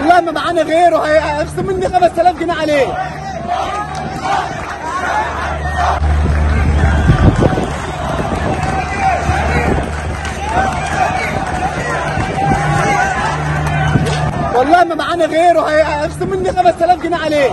والله ما معانا غيره هيخصم مني 5000 جنيه عليه. والله ما معانا غيره هيخصم مني 5000 جنيه عليه.